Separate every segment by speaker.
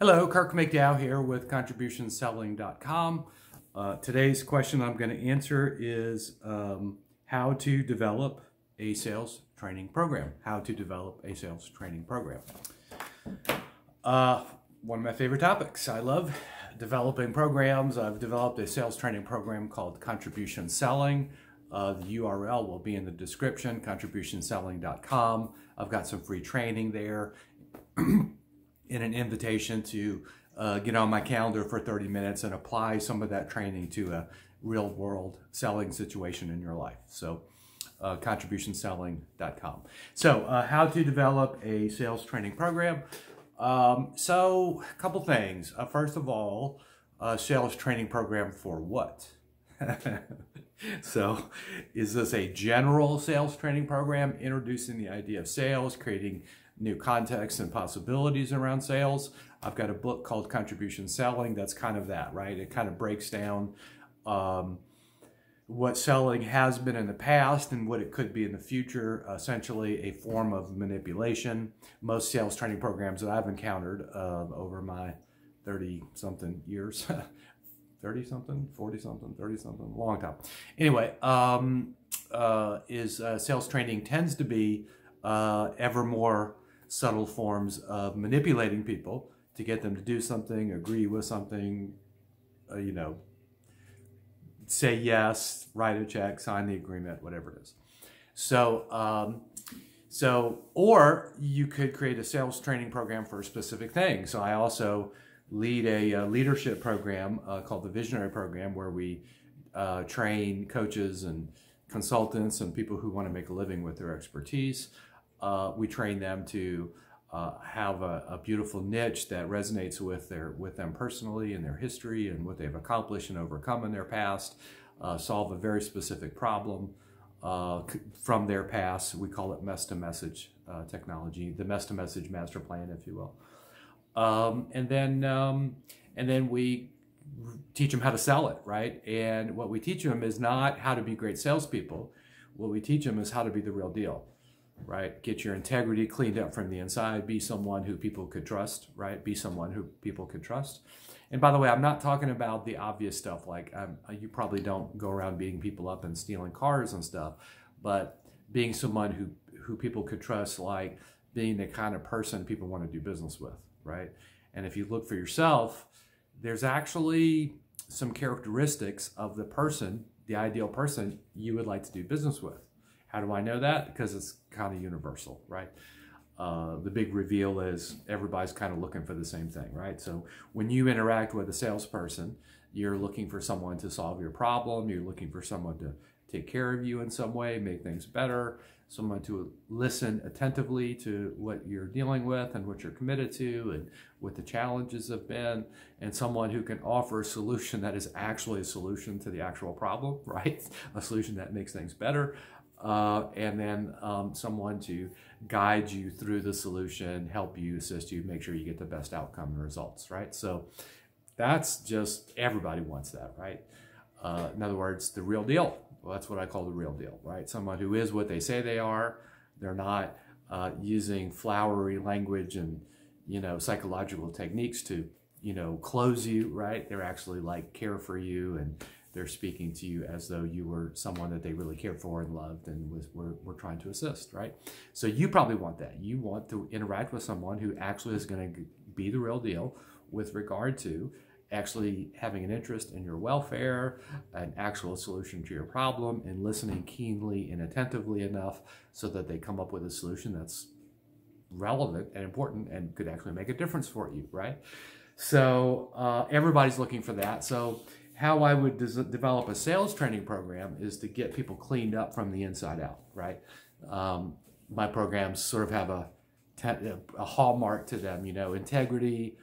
Speaker 1: Hello, Kirk McDowell here with contributionselling.com. Uh, today's question I'm going to answer is um, how to develop a sales training program. How to develop a sales training program. Uh, one of my favorite topics. I love developing programs. I've developed a sales training program called Contribution Selling. Uh, the URL will be in the description, contributionselling.com. I've got some free training there and an invitation to uh, get on my calendar for 30 minutes and apply some of that training to a real world selling situation in your life. So, uh, contributionselling.com. So, uh, how to develop a sales training program. Um, so, a couple things. Uh, first of all, a sales training program for what? so, is this a general sales training program introducing the idea of sales, creating new contexts and possibilities around sales? I've got a book called Contribution Selling that's kind of that, right? It kind of breaks down um, what selling has been in the past and what it could be in the future, essentially a form of manipulation. Most sales training programs that I've encountered uh, over my 30 something years 30 something, 40 something, 30 something, long time. Anyway, um, uh, is uh, sales training tends to be uh, ever more subtle forms of manipulating people to get them to do something, agree with something, uh, you know, say yes, write a check, sign the agreement, whatever it is. So, um, so, or you could create a sales training program for a specific thing. So I also lead a, a uh, leadership program uh, called the Visionary Program, where we uh, train coaches and consultants and people who want to make a living with their expertise. Uh, we train them to uh, have a, a, beautiful niche that resonates with their with them personally and their history and what they've accomplished and overcome in their past. Uh, solve a very specific problem from their past. We call it mess to message technology, the mess to message master plan, if you will. Um, and then um, and then we teach them how to sell it, right? And what we teach them is not how to be great salespeople. What we teach them is how to be the real deal, right? Get your integrity cleaned up from the inside. Be someone who people could trust, right? Be someone who people could trust. And by the way, I'm not talking about the obvious stuff like um, you probably don't go around beating people up and stealing cars and stuff, but being someone who who people could trust, like being the kind of person people want to do business with right? And if you look for yourself, there's actually some characteristics of the person, the ideal person you would like to do business with. How do I know that? Because it's kind of universal, right? Uh, the big reveal is everybody's kind of looking for the same thing, right? So when you interact with a salesperson, you're looking for someone to solve your problem. You're looking for someone to take care of you in some way, make things better, someone to listen attentively to what you're dealing with and what you're committed to and what the challenges have been, and someone who can offer a solution that is actually a solution to the actual problem, right? A solution that makes things better. Uh, and then um, someone to guide you through the solution, help you, assist you, make sure you get the best outcome and results, right? So that's just everybody wants that, right? Uh, in other words, the real deal. Well, that's what I call the real deal, right? Someone who is what they say they are. They're not uh, using flowery language and you know psychological techniques to you know close you, right? They're actually like care for you and they're speaking to you as though you were someone that they really cared for and loved and was were, were trying to assist, right? So you probably want that. You want to interact with someone who actually is going to be the real deal with regard to actually having an interest in your welfare, an actual solution to your problem, and listening keenly and attentively enough so that they come up with a solution that's relevant and important and could actually make a difference for you, right? So uh, everybody's looking for that. So how I would develop a sales training program is to get people cleaned up from the inside out, right? Um, my programs sort of have a, a hallmark to them, you know, integrity,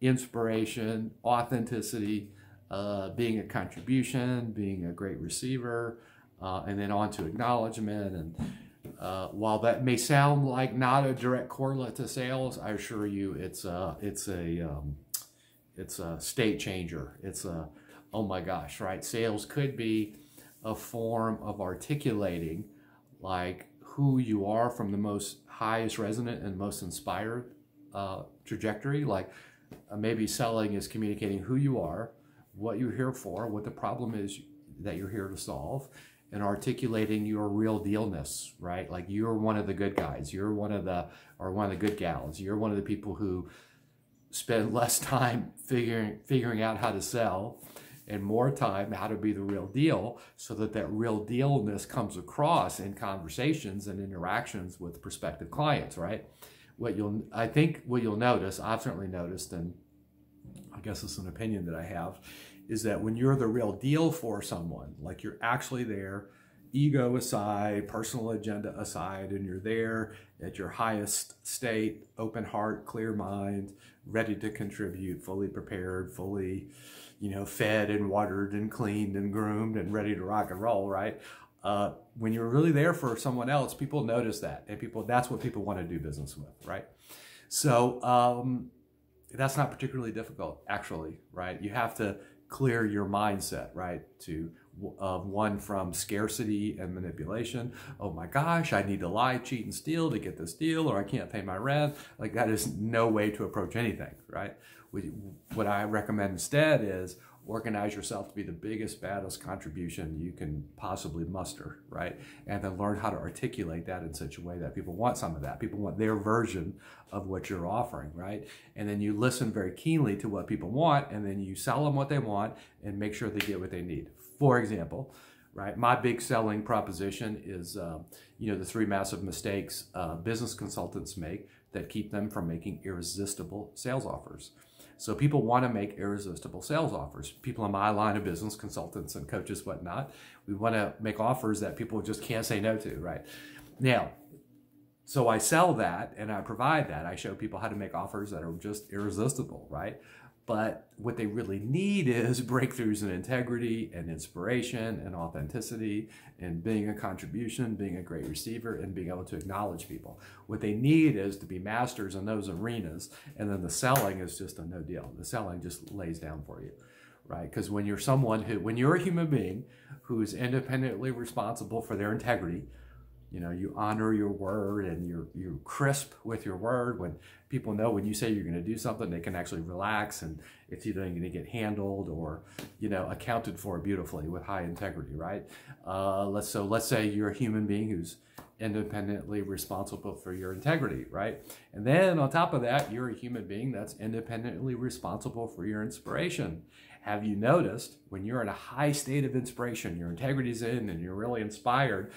Speaker 1: inspiration, authenticity, uh, being a contribution, being a great receiver, uh, and then on to acknowledgement. And uh, while that may sound like not a direct correlate to sales, I assure you it's a, it's a, um, it's a state changer. It's a, oh my gosh, right? Sales could be a form of articulating like who you are from the most highest resonant and most inspired uh, trajectory. Like Uh, maybe selling is communicating who you are, what you're here for, what the problem is that you're here to solve, and articulating your real dealness, right? Like you're one of the good guys, you're one of the or one of the good gals, you're one of the people who spend less time figuring figuring out how to sell and more time how to be the real deal so that that real dealness comes across in conversations and interactions with prospective clients right? What you'll i think what you'll notice i've certainly noticed and i guess it's an opinion that i have is that when you're the real deal for someone like you're actually there ego aside personal agenda aside and you're there at your highest state open heart clear mind ready to contribute fully prepared fully you know, fed and watered and cleaned and groomed and ready to rock and roll, right? Uh, when you're really there for someone else, people notice that, and people that's what people want to do business with, right? So um, that's not particularly difficult, actually, right? You have to clear your mindset, right? To uh, one from scarcity and manipulation. Oh my gosh, I need to lie, cheat, and steal to get this deal, or I can't pay my rent. Like that is no way to approach anything, right? what I recommend instead is organize yourself to be the biggest, baddest contribution you can possibly muster, right? And then learn how to articulate that in such a way that people want some of that. People want their version of what you're offering, right? And then you listen very keenly to what people want, and then you sell them what they want and make sure they get what they need. For example, right? My big selling proposition is, uh, you know, the three massive mistakes uh, business consultants make that keep them from making irresistible sales offers. So people want to make irresistible sales offers. People in my line of business, consultants and coaches, whatnot, we want to make offers that people just can't say no to, right? Now, so I sell that and I provide that. I show people how to make offers that are just irresistible, right? But what they really need is breakthroughs in integrity and inspiration and authenticity and being a contribution, being a great receiver, and being able to acknowledge people. What they need is to be masters in those arenas, and then the selling is just a no deal. The selling just lays down for you, right? Because when you're someone who, when you're a human being who is independently responsible for their integrity, you know you honor your word and you're you're crisp with your word. When people know when you say you're going to do something they can actually relax and it's either going to get handled or you know accounted for beautifully with high integrity right? Uh, let's so let's say you're a human being who's independently responsible for your integrity right? And then on top of that you're a human being that's independently responsible for your inspiration. Have you noticed when you're in a high state of inspiration your integrity's in and you're really inspired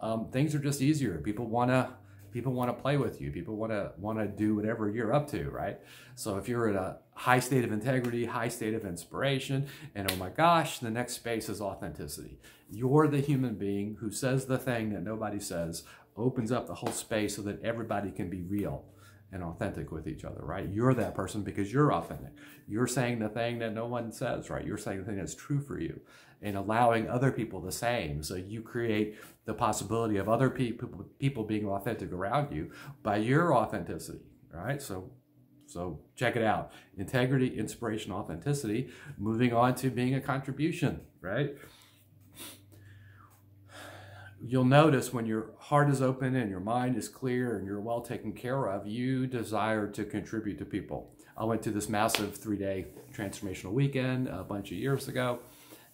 Speaker 1: um, things are just easier. People want to people want to play with you. People want to do whatever you're up to, right? So if you're in a high state of integrity, high state of inspiration, and oh my gosh, the next space is authenticity. You're the human being who says the thing that nobody says, opens up the whole space so that everybody can be real and authentic with each other, right? You're that person because you're authentic. You're saying the thing that no one says, right? You're saying the thing that's true for you and allowing other people the same. So you create the possibility of other people people being authentic around you by your authenticity, right? So so check it out. Integrity, inspiration, authenticity, moving on to being a contribution, right? You'll notice when your heart is open and your mind is clear and you're well taken care of, you desire to contribute to people. I went to this massive three day transformational weekend a bunch of years ago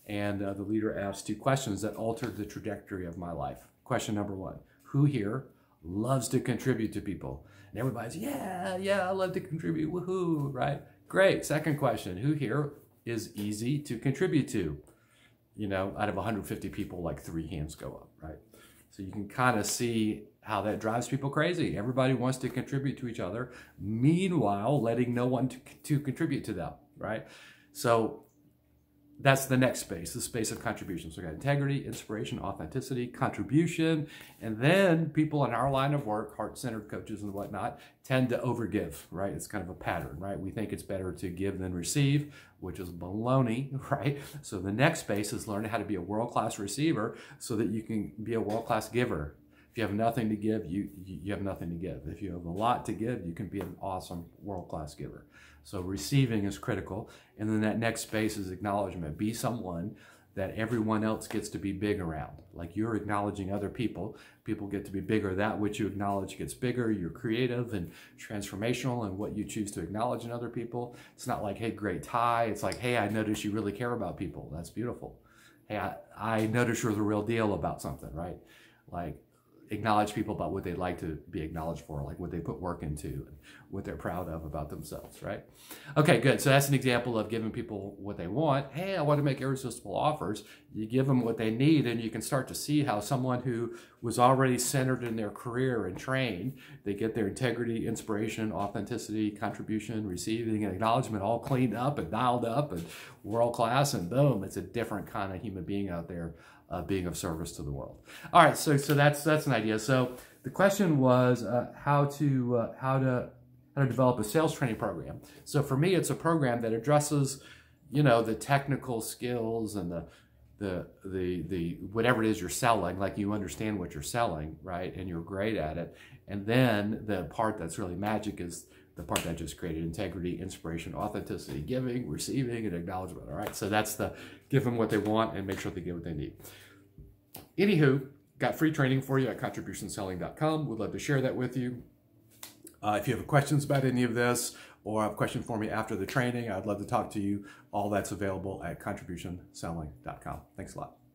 Speaker 1: and uh, the leader asked two questions that altered the trajectory of my life. Question number one Who here loves to contribute to people? And everybody's, yeah, yeah, I love to contribute, woohoo, right? Great. Second question Who here is easy to contribute to? You know, out of 150 people, like three hands go up, right? So you can kind of see how that drives people crazy. Everybody wants to contribute to each other, meanwhile, letting no one to, to contribute to them, right? So that's the next space, the space of contribution. So we got integrity, inspiration, authenticity, contribution, and then people in our line of work, heart-centered coaches and whatnot, tend to overgive, right? It's kind of a pattern, right? We think it's better to give than receive, which is baloney, right? So the next space is learning how to be a world-class receiver so that you can be a world-class giver. If you have nothing to give, you you have nothing to give. If you have a lot to give, you can be an awesome world-class giver. So receiving is critical. And then that next space is acknowledgement. Be someone that everyone else gets to be big around. Like you're acknowledging other people. People get to be bigger. That which you acknowledge gets bigger. You're creative and transformational and what you choose to acknowledge in other people. It's not like, hey, great tie. It's like, hey, I notice you really care about people. That's beautiful. Hey, I, I notice you're the real deal about something, right? Like, acknowledge people about what they'd like to be acknowledged for, like what they put work into and what they're proud of about themselves, right? Okay, good. So that's an example of giving people what they want. Hey, I want to make irresistible offers. You give them what they need, and you can start to see how someone who was already centered in their career and trained, they get their integrity, inspiration, authenticity, contribution, receiving, and acknowledgement all cleaned up and dialed up and world class, and boom, it's a different kind of human being out there uh, being of service to the world. All right, so so that's that's an idea. So the question was uh, how to uh, how to how to develop a sales training program. So for me, it's a program that addresses, you know, the technical skills and the the the the whatever it is you're selling, like you understand what you're selling, right, and you're great at it. And then the part that's really magic is the part that just created integrity, inspiration, authenticity, giving, receiving, and acknowledgement. All right, so that's the give them what they want and make sure they get what they need. Anywho, got free training for you at contributionselling.com. Would love to share that with you. Uh, if you have questions about any of this or have a question for me after the training, I'd love to talk to you. All that's available at contributionselling.com. Thanks a lot.